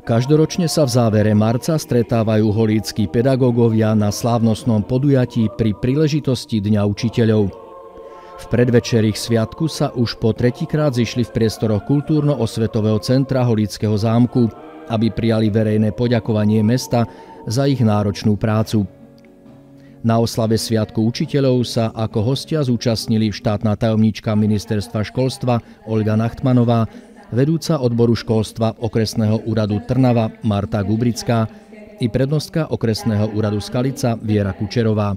Každoročne sa v závere marca stretávajú holíckí pedagógovia na slávnostnom podujatí pri príležitosti Dňa učiteľov. V predvečer sviatku sa už po tretíkrát zišli v priestoroch kultúrno-osvetového centra Holíckého zámku, aby prijali verejné poďakovanie mesta za ich náročnú prácu. Na oslave Sviatku učiteľov sa ako hostia zúčastnili štátna tajomníčka ministerstva školstva Olga Nachtmanová, vedúca odboru školstva okresného úradu Trnava Marta Gubrická i prednostka okresného úradu Skalica Viera Kučerová.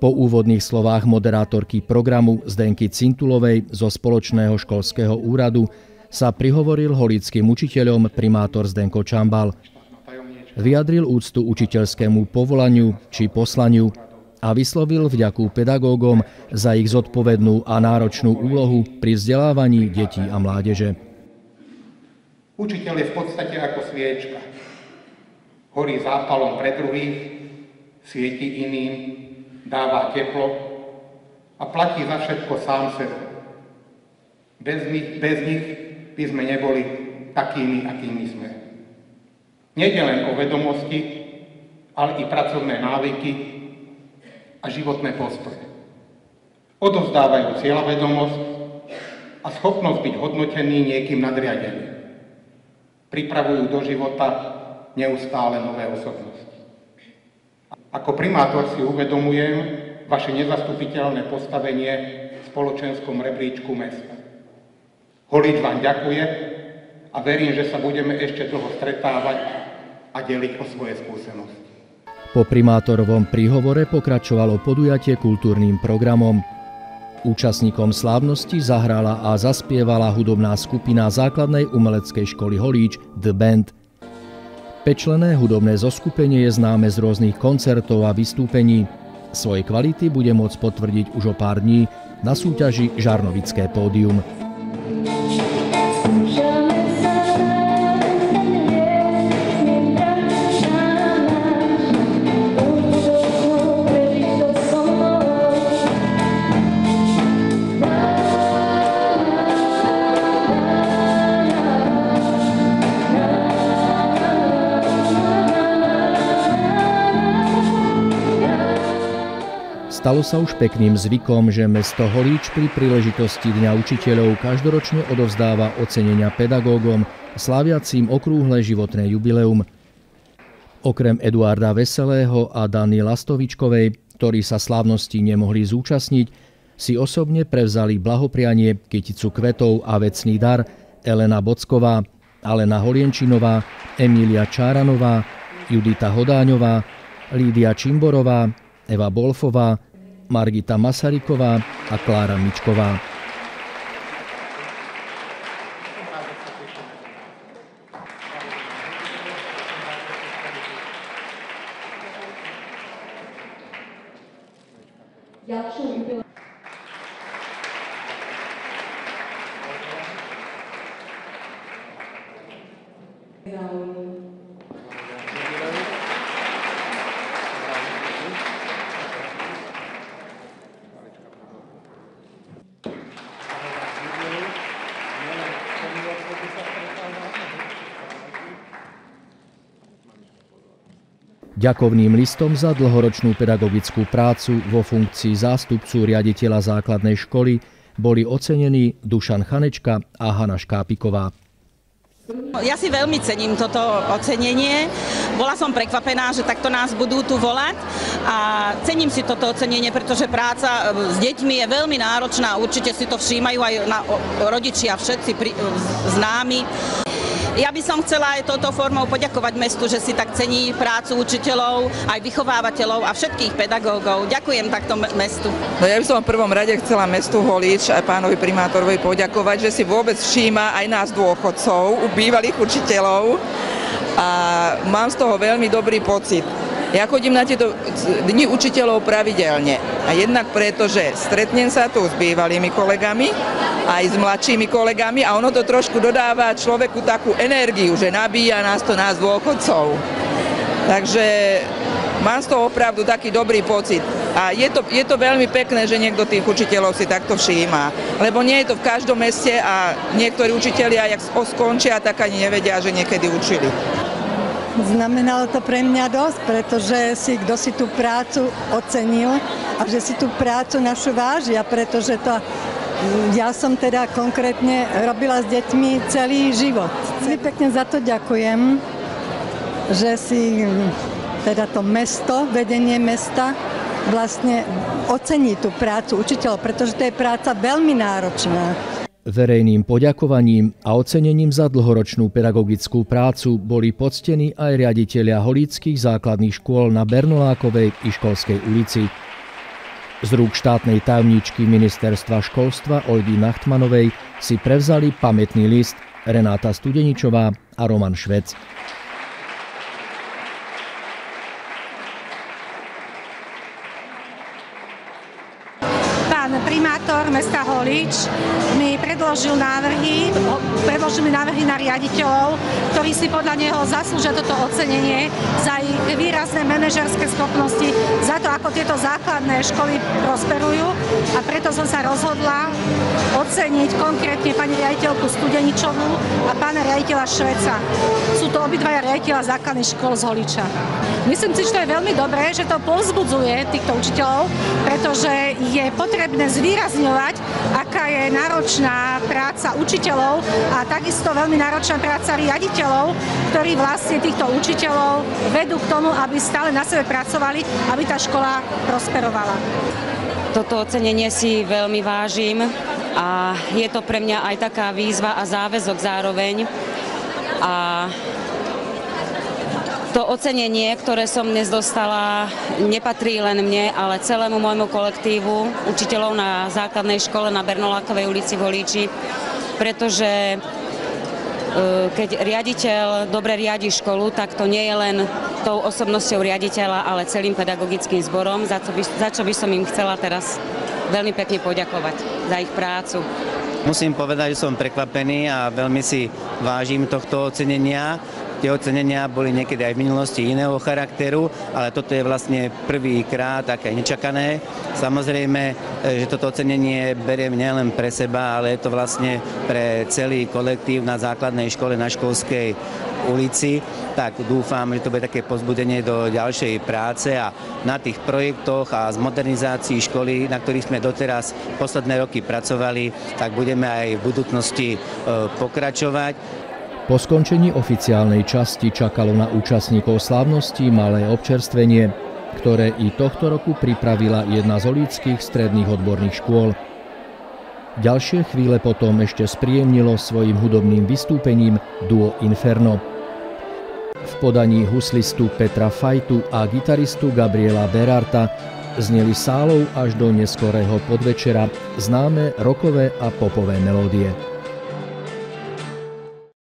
Po úvodných slovách moderátorky programu Zdenky Cintulovej zo Spoločného školského úradu sa prihovoril holickým učiteľom primátor Zdenko Čambal. Vyjadril úctu učiteľskému povolaniu či poslaniu a vyslovil vďaku pedagógom za ich zodpovednú a náročnú úlohu pri vzdelávaní detí a mládeže. Učiteľ je v podstate ako sviečka. Horí zápalom pre druhých, svieti iným, dáva teplo a platí za všetko sám sebe. Bez nich, bez nich by sme neboli takými, akými sme. Nede len o vedomosti, ale i pracovné návyky, a životné postoje. Odovzdávajú cieľavedomosť a schopnosť byť hodnotený niekým nadriadeným. Pripravujú do života neustále nové osobnosti. Ako primátor si uvedomujem vaše nezastupiteľné postavenie v spoločenskom rebríčku mesta. Holič vám ďakuje a verím, že sa budeme ešte dlho stretávať a deliť o svoje skúsenosti. Po primátorovom príhovore pokračovalo podujatie kultúrnym programom. Účastníkom slávnosti zahrala a zaspievala hudobná skupina základnej umeleckej školy Holíč The Band. Pečlené hudobné zoskupenie je známe z rôznych koncertov a vystúpení. Svoje kvality bude môcť potvrdiť už o pár dní na súťaži Žarnovické pódium. Stalo sa už pekným zvykom, že mesto Holíč pri príležitosti Dňa učiteľov každoročne odovzdáva ocenenia pedagógom sláviacím okrúhle životné jubileum. Okrem Eduarda Veselého a Dany Lastovičkovej, ktorí sa slávnosti nemohli zúčastniť, si osobne prevzali blahoprianie, kyticu kvetov a vecný dar Elena Bocková, Alena Holienčinová, Emília Čáranová, Judita Hodáňová, Lídia Čimborová, Eva Bolfová, Margita Masaryková a Klára Mičková. Ďalšou Ďakovným listom za dlhoročnú pedagogickú prácu vo funkcii zástupcu riaditeľa základnej školy boli ocenení Dušan Chanečka a Hanna Škápiková. Ja si veľmi cením toto ocenenie. Bola som prekvapená, že takto nás budú tu volať a cením si toto ocenenie, pretože práca s deťmi je veľmi náročná. Určite si to všímajú aj rodičia, všetci známi. Ja by som chcela aj touto formou poďakovať mestu, že si tak cení prácu učiteľov, aj vychovávateľov a všetkých pedagógov. Ďakujem takto mestu. No ja by som v prvom rade chcela mestu Holíč aj pánovi primátorovi poďakovať, že si vôbec všíma aj nás dôchodcov, bývalých učiteľov a mám z toho veľmi dobrý pocit. Ja chodím na tieto dni učiteľov pravidelne. A jednak preto, že stretnem sa tu s bývalými kolegami, aj s mladšími kolegami a ono to trošku dodáva človeku takú energiu, že nabíja nás to nás dôchodcov. Takže mám z toho opravdu taký dobrý pocit. A je to, je to veľmi pekné, že niekto tých učiteľov si takto všíma. Lebo nie je to v každom meste a niektorí učiteľia, jak skončia, tak ani nevedia, že niekedy učili. Znamenalo to pre mňa dosť, pretože si kto si tú prácu ocenil a že si tú prácu našu vážia, pretože to ja som teda konkrétne robila s deťmi celý život. Veľmi pekne za to ďakujem, že si teda to mesto, vedenie mesta vlastne ocení tú prácu učiteľov, pretože to je práca veľmi náročná. Verejným poďakovaním a ocenením za dlhoročnú pedagogickú prácu boli poctení aj riaditeľia holíckých základných škôl na Bernolákovej i Školskej ulici. Z rúk štátnej tajomníčky ministerstva školstva Olgy Nachtmanovej si prevzali pamätný list Renáta Studeničová a Roman Švec. Holič mi predložil návrhy, predložil mi návrhy na riaditeľov, ktorí si podľa neho zaslúžia toto ocenenie za ich výrazné manažerské schopnosti, za to, ako tieto základné školy prosperujú a preto som sa rozhodla oceniť konkrétne pani riaditeľku Studeničovú a pána riaditeľa Šveca. Sú to obidvaja riaditeľa základných škôl z Holiča. Myslím si, že to je veľmi dobré, že to povzbudzuje týchto učiteľov, pretože je potrebné zvýrazňovať, aká je náročná práca učiteľov a takisto veľmi náročná práca riaditeľov, ktorí vlastne týchto učiteľov vedú k tomu, aby stále na sebe pracovali, aby tá škola prosperovala. Toto ocenenie si veľmi vážim a je to pre mňa aj taká výzva a záväzok zároveň. A to ocenenie, ktoré som dnes dostala, nepatrí len mne, ale celému môjmu kolektívu učiteľov na základnej škole na Bernolákovej ulici v Holíči, pretože e, keď riaditeľ dobre riadi školu, tak to nie je len tou osobnosťou riaditeľa, ale celým pedagogickým zborom, za, by, za čo by som im chcela teraz veľmi pekne poďakovať za ich prácu. Musím povedať, že som prekvapený a veľmi si vážim tohto ocenenia Tie ocenenia boli niekedy aj v minulosti iného charakteru, ale toto je vlastne prvýkrát také nečakané. Samozrejme, e, že toto ocenenie beriem nielen pre seba, ale je to vlastne pre celý kolektív na základnej škole na školskej ulici, tak dúfam, že to bude také pozbudenie do ďalšej práce a na tých projektoch a z modernizácií školy, na ktorých sme doteraz posledné roky pracovali, tak budeme aj v budúcnosti e, pokračovať. Po skončení oficiálnej časti čakalo na účastníkov slávnosti malé občerstvenie, ktoré i tohto roku pripravila jedna z olíckých stredných odborných škôl. Ďalšie chvíle potom ešte spríjemnilo svojim hudobným vystúpením duo Inferno. V podaní huslistu Petra Fajtu a gitaristu Gabriela Berarta zneli sálou až do neskorého podvečera známe rokové a popové melódie.